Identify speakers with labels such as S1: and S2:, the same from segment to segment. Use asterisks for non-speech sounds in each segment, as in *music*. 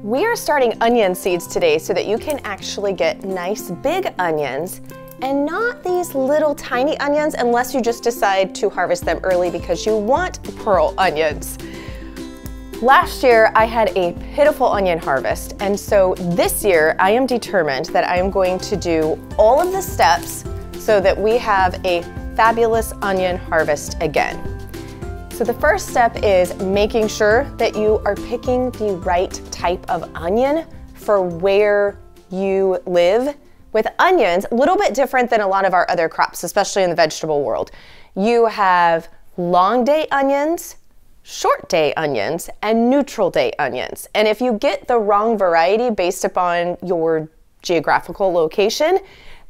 S1: We are starting onion seeds today so that you can actually get nice big onions and not these little tiny onions unless you just decide to harvest them early because you want pearl onions. Last year I had a pitiful onion harvest and so this year I am determined that I am going to do all of the steps so that we have a fabulous onion harvest again. So the first step is making sure that you are picking the right type of onion for where you live. With onions, a little bit different than a lot of our other crops, especially in the vegetable world. You have long day onions, short day onions, and neutral day onions. And if you get the wrong variety based upon your geographical location,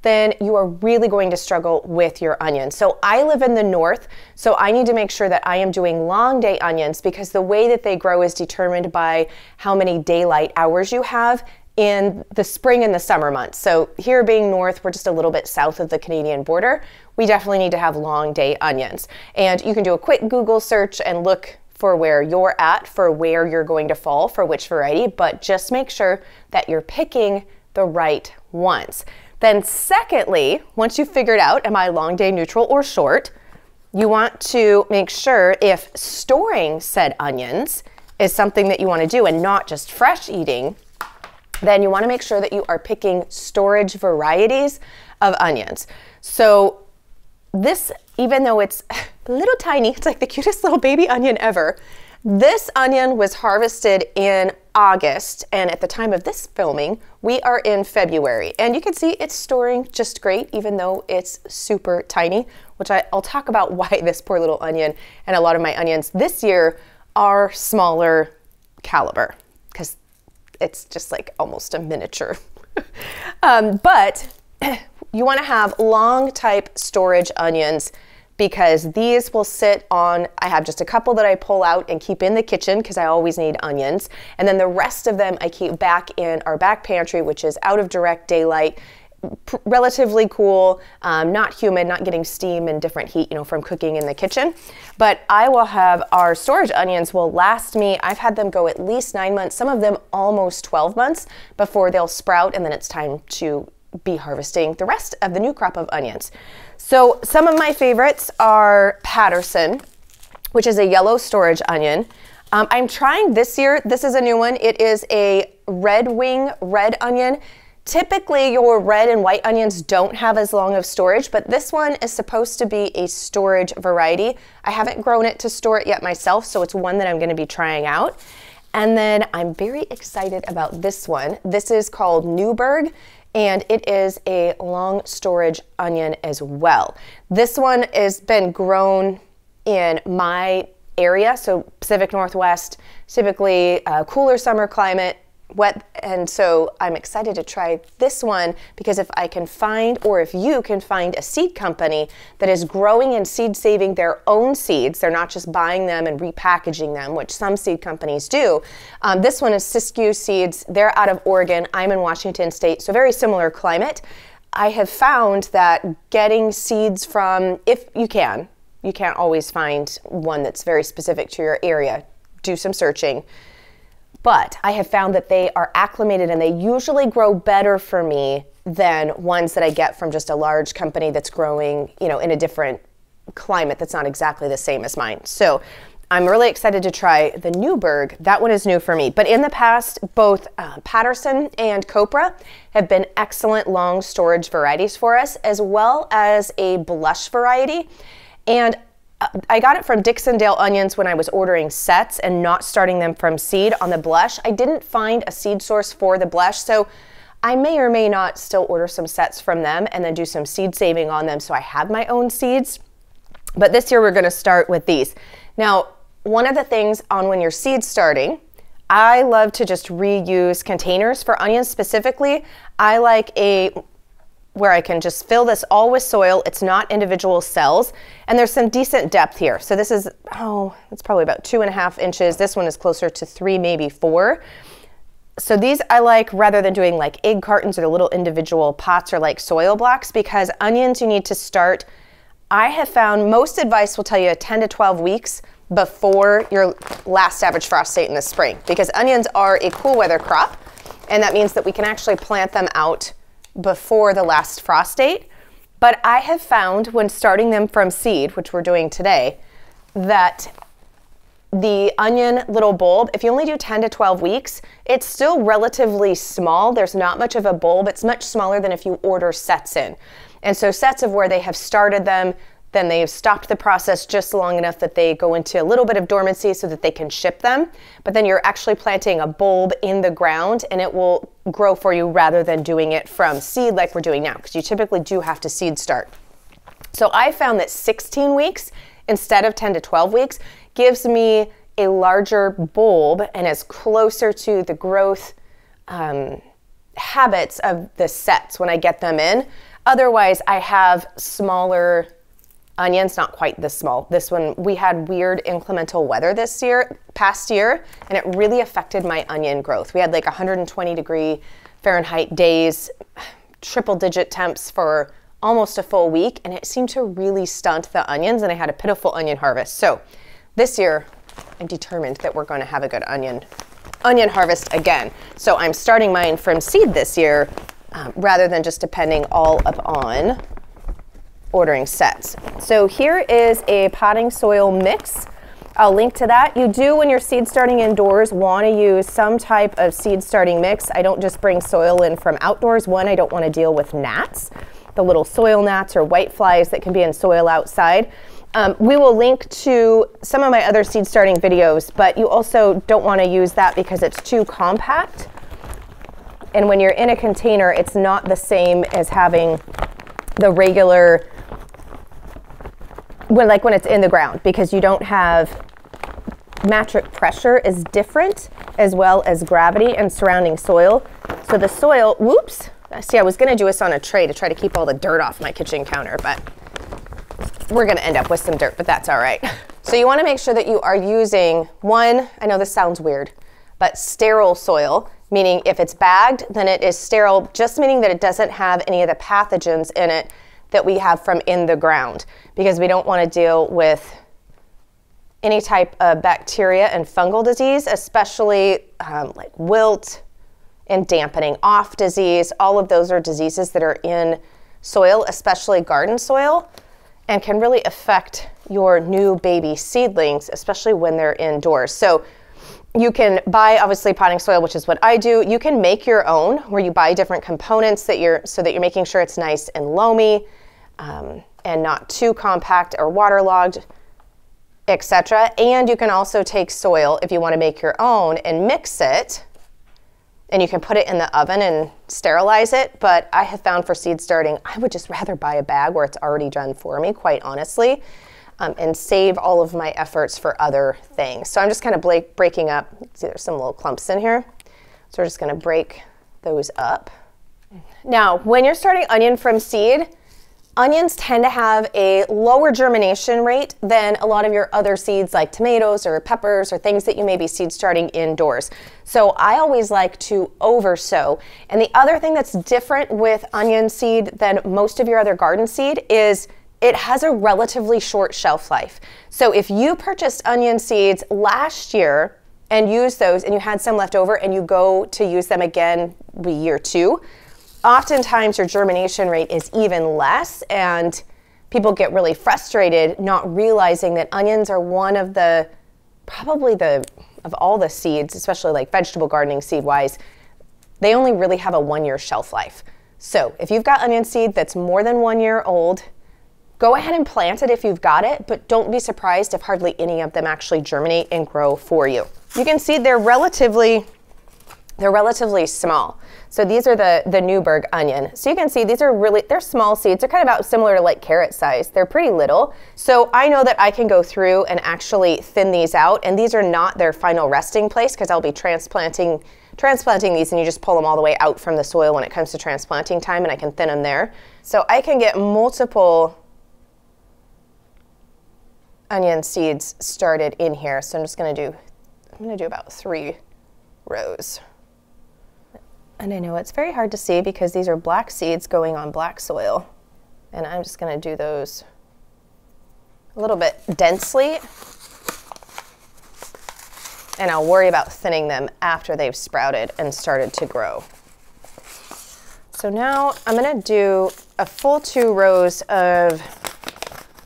S1: then you are really going to struggle with your onions. So I live in the north, so I need to make sure that I am doing long day onions because the way that they grow is determined by how many daylight hours you have in the spring and the summer months. So here being north, we're just a little bit south of the Canadian border. We definitely need to have long day onions. And you can do a quick Google search and look for where you're at for where you're going to fall for which variety, but just make sure that you're picking the right ones. Then secondly, once you've figured out, am I long day neutral or short, you want to make sure if storing said onions is something that you want to do and not just fresh eating, then you want to make sure that you are picking storage varieties of onions. So this, even though it's a *laughs* little tiny, *laughs* it's like the cutest little baby onion ever, this onion was harvested in August, and at the time of this filming, we are in February. And you can see it's storing just great, even though it's super tiny, which I, will talk about *laughs* why this poor little onion and a lot of my onions this year are smaller caliber, because it's just like almost a miniature. *laughs* um, but *clears throat* you wanna have long type storage onions because these will sit on, I have just a couple that I pull out and keep in the kitchen because I always need onions. And then the rest of them I keep back in our back pantry, which is out of direct daylight, relatively cool, um, not humid, not getting steam and different heat, you know, from cooking in the kitchen. But I will have our storage onions will last me, I've had them go at least nine months, some of them almost 12 months before they'll sprout and then it's time to be harvesting the rest of the new crop of onions. So some of my favorites are Patterson, which is a yellow storage onion. Um, I'm trying this year, this is a new one. It is a red wing red onion. Typically your red and white onions don't have as long of storage, but this one is supposed to be a storage variety. I haven't grown it to store it yet myself, so it's one that I'm gonna be trying out. And then I'm very excited about this one. This is called Newburgh and it is a long storage onion as well. This one has been grown in my area, so Pacific Northwest, typically a cooler summer climate, wet and so I'm excited to try this one because if I can find or if you can find a seed company that is growing and seed saving their own seeds they're not just buying them and repackaging them which some seed companies do um, this one is Siskiyou Seeds. They're out of Oregon. I'm in Washington State so very similar climate. I have found that getting seeds from if you can you can't always find one that's very specific to your area. Do some searching but I have found that they are acclimated and they usually grow better for me than ones that I get from just a large company that's growing, you know, in a different climate that's not exactly the same as mine. So I'm really excited to try the Newburgh. That one is new for me. But in the past, both uh, Patterson and Copra have been excellent long storage varieties for us, as well as a blush variety. And I got it from Dixondale Onions when I was ordering sets and not starting them from seed on the blush. I didn't find a seed source for the blush, so I may or may not still order some sets from them and then do some seed saving on them so I have my own seeds. But this year we're gonna start with these. Now, one of the things on when you're seed starting, I love to just reuse containers for onions specifically. I like a where I can just fill this all with soil. It's not individual cells. And there's some decent depth here. So this is, oh, it's probably about two and a half inches. This one is closer to three, maybe four. So these I like rather than doing like egg cartons or the little individual pots or like soil blocks because onions you need to start. I have found most advice will tell you 10 to 12 weeks before your last average frost date in the spring because onions are a cool weather crop and that means that we can actually plant them out before the last frost date. But I have found when starting them from seed, which we're doing today, that the onion little bulb, if you only do 10 to 12 weeks, it's still relatively small. There's not much of a bulb. It's much smaller than if you order sets in. And so sets of where they have started them, then they've stopped the process just long enough that they go into a little bit of dormancy so that they can ship them. But then you're actually planting a bulb in the ground and it will grow for you rather than doing it from seed like we're doing now, because you typically do have to seed start. So I found that 16 weeks instead of 10 to 12 weeks gives me a larger bulb and is closer to the growth um, habits of the sets when I get them in. Otherwise, I have smaller onions, not quite this small. This one, we had weird inclemental weather this year, past year, and it really affected my onion growth. We had like 120 degree Fahrenheit days, triple digit temps for almost a full week, and it seemed to really stunt the onions, and I had a pitiful onion harvest. So this year, I'm determined that we're going to have a good onion onion harvest again. So I'm starting mine from seed this year um, rather than just depending all upon ordering sets. So here is a potting soil mix. I'll link to that. You do, when you're seed starting indoors, want to use some type of seed starting mix. I don't just bring soil in from outdoors. One, I don't want to deal with gnats, the little soil gnats or white flies that can be in soil outside. Um, we will link to some of my other seed starting videos, but you also don't want to use that because it's too compact. And when you're in a container, it's not the same as having the regular, when like when it's in the ground, because you don't have matric pressure is different as well as gravity and surrounding soil. So the soil, whoops, see I was gonna do this on a tray to try to keep all the dirt off my kitchen counter, but we're gonna end up with some dirt, but that's all right. *laughs* So you wanna make sure that you are using one, I know this sounds weird, but sterile soil, meaning if it's bagged, then it is sterile, just meaning that it doesn't have any of the pathogens in it that we have from in the ground, because we don't wanna deal with any type of bacteria and fungal disease, especially um, like wilt and dampening off disease. All of those are diseases that are in soil, especially garden soil and can really affect your new baby seedlings, especially when they're indoors. So you can buy obviously potting soil, which is what I do. You can make your own where you buy different components that you're so that you're making sure it's nice and loamy um, and not too compact or waterlogged, etc. And you can also take soil if you want to make your own and mix it and you can put it in the oven and sterilize it. But I have found for seed starting, I would just rather buy a bag where it's already done for me, quite honestly, um, and save all of my efforts for other things. So I'm just kind of breaking up. See, there's some little clumps in here. So we're just going to break those up. Now, when you're starting onion from seed, Onions tend to have a lower germination rate than a lot of your other seeds like tomatoes or peppers or things that you may be seed starting indoors. So I always like to over sow. And the other thing that's different with onion seed than most of your other garden seed is it has a relatively short shelf life. So if you purchased onion seeds last year and used those and you had some left over and you go to use them again the year two, oftentimes your germination rate is even less and people get really frustrated not realizing that onions are one of the probably the of all the seeds especially like vegetable gardening seed wise they only really have a one year shelf life so if you've got onion seed that's more than one year old go ahead and plant it if you've got it but don't be surprised if hardly any of them actually germinate and grow for you you can see they're relatively they're relatively small. So these are the, the Newburgh onion. So you can see these are really, they're small seeds. They're kind of about similar to like carrot size. They're pretty little. So I know that I can go through and actually thin these out. And these are not their final resting place because I'll be transplanting transplanting these and you just pull them all the way out from the soil when it comes to transplanting time and I can thin them there. So I can get multiple onion seeds started in here. So I'm just gonna do, I'm gonna do about three rows. And I know it's very hard to see because these are black seeds going on black soil. And I'm just gonna do those a little bit densely and I'll worry about thinning them after they've sprouted and started to grow. So now I'm gonna do a full two rows of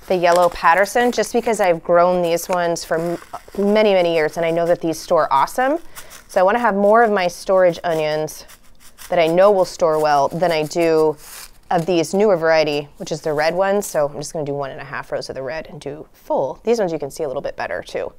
S1: the yellow Patterson just because I've grown these ones for many, many years and I know that these store awesome. So I wanna have more of my storage onions that I know will store well than I do of these newer variety, which is the red ones. So I'm just gonna do one and a half rows of the red and do full. These ones you can see a little bit better too.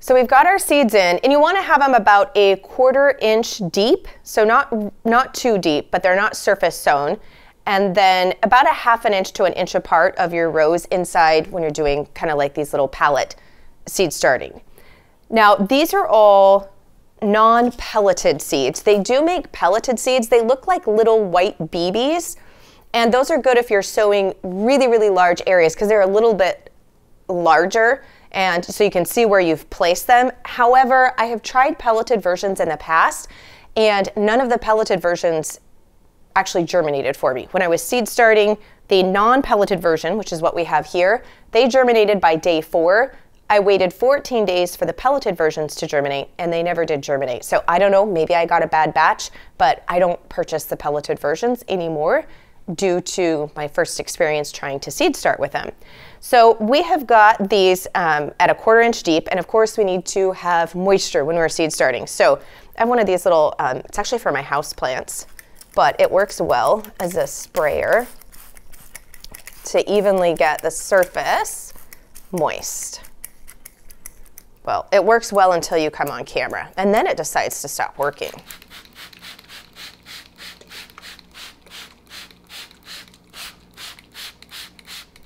S1: So we've got our seeds in and you wanna have them about a quarter inch deep. So not, not too deep, but they're not surface sown. And then about a half an inch to an inch apart of your rows inside when you're doing kind of like these little pallet seed starting. Now these are all non-pelleted seeds. They do make pelleted seeds. They look like little white BBs. And those are good if you're sowing really, really large areas because they're a little bit larger and so you can see where you've placed them. However, I have tried pelleted versions in the past and none of the pelleted versions actually germinated for me. When I was seed starting, the non-pelleted version, which is what we have here, they germinated by day four. I waited 14 days for the pelleted versions to germinate and they never did germinate. So I don't know, maybe I got a bad batch, but I don't purchase the pelleted versions anymore due to my first experience trying to seed start with them. So we have got these um, at a quarter inch deep, and of course we need to have moisture when we're seed starting. So I have one of these little, um, it's actually for my house plants, but it works well as a sprayer to evenly get the surface moist. Well, it works well until you come on camera, and then it decides to stop working.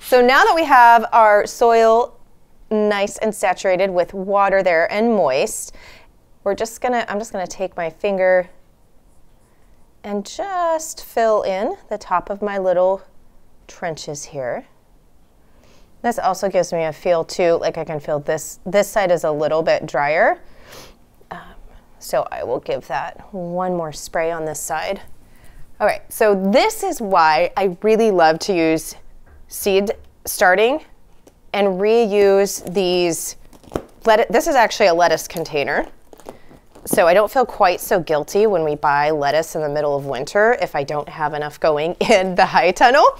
S1: So now that we have our soil nice and saturated with water there and moist, we're just gonna, I'm just gonna take my finger and just fill in the top of my little trenches here. This also gives me a feel too, like I can feel this, this side is a little bit drier. Um, so I will give that one more spray on this side. All right, so this is why I really love to use seed starting and reuse these, this is actually a lettuce container. So I don't feel quite so guilty when we buy lettuce in the middle of winter if I don't have enough going *laughs* in the high tunnel.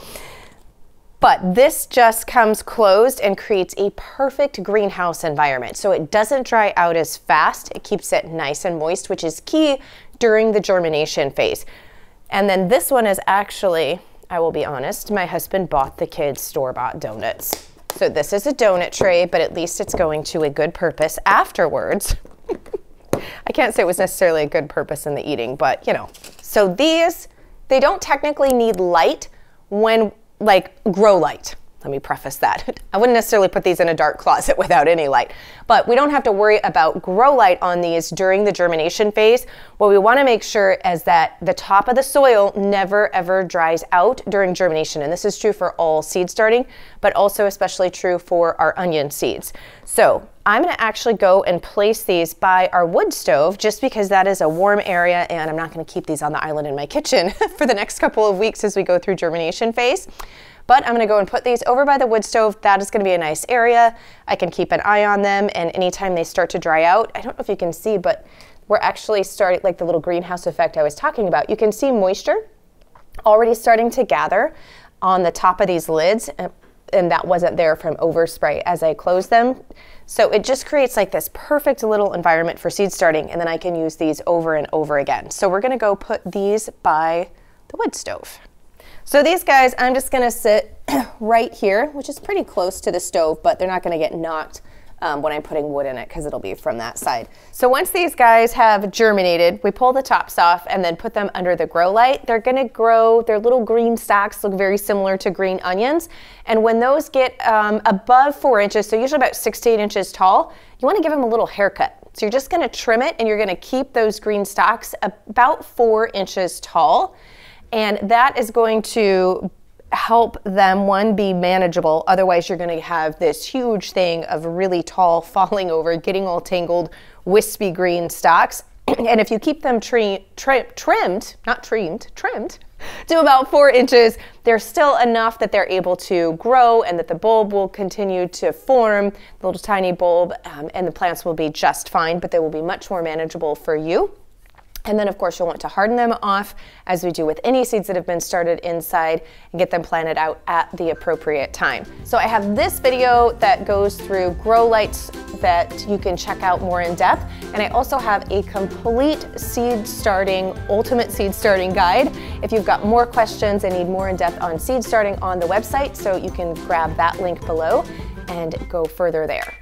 S1: But this just comes closed and creates a perfect greenhouse environment. So it doesn't dry out as fast. It keeps it nice and moist, which is key during the germination phase. And then this one is actually, I will be honest, my husband bought the kids store-bought donuts. So this is a donut tray, but at least it's going to a good purpose afterwards. *laughs* I can't say it was necessarily a good purpose in the eating, but you know. So these, they don't technically need light when like grow light. Let me preface that. *laughs* I wouldn't necessarily put these in a dark closet *laughs* without any light, but we don't have to worry about grow light on these during the germination phase. What we want to make sure is that the top of the soil never ever dries out during germination. And this is true for all seed starting, but also especially true for our onion seeds. So I'm going to actually go and place these by our wood stove just because that is a warm area and I'm not going to keep these on the island in my kitchen *laughs* for the next couple of weeks as we go through germination phase. But I'm gonna go and put these over by the wood stove. That is gonna be a nice area. I can keep an eye on them and anytime they start to dry out, I don't know if you can see, but we're actually starting, like the little greenhouse effect I was talking about. You can see moisture already starting to gather on the top of these lids and that wasn't there from overspray as I close them. So it just creates like this perfect little environment for seed starting and then I can use these over and over again. So we're gonna go put these by the wood stove. So these guys, I'm just gonna sit *clears throat* right here, which is pretty close to the stove, but they're not gonna get knocked um, when I'm putting wood in it because it'll be from that side. So once these guys have germinated, we pull the tops off and then put them under the grow light. They're gonna grow, their little green stalks look very similar to green onions. And when those get um, above four inches, so usually about six to eight inches tall, you wanna give them a little haircut. So you're just gonna trim it and you're gonna keep those green stalks about four inches tall. And that is going to help them one be manageable. Otherwise you're going to have this huge thing of really tall *laughs* falling over getting all tangled wispy green stalks *clears throat* and if you keep them trimmed not trimmed trimmed *laughs* to about four inches, they're still enough that they're able to grow and that the bulb will continue to form, the little tiny bulb, um, and the plants will be just fine, but they will be much more manageable for you. And then of course you'll want to harden them off as we do with any seeds that have been started inside and get them planted out at the appropriate time. So I have this video that goes through grow lights that you can check out more in depth. And I also have a complete seed starting, ultimate seed starting guide. If you've got more questions and need more in depth on seed starting on the website, so you can grab that link below and go further there.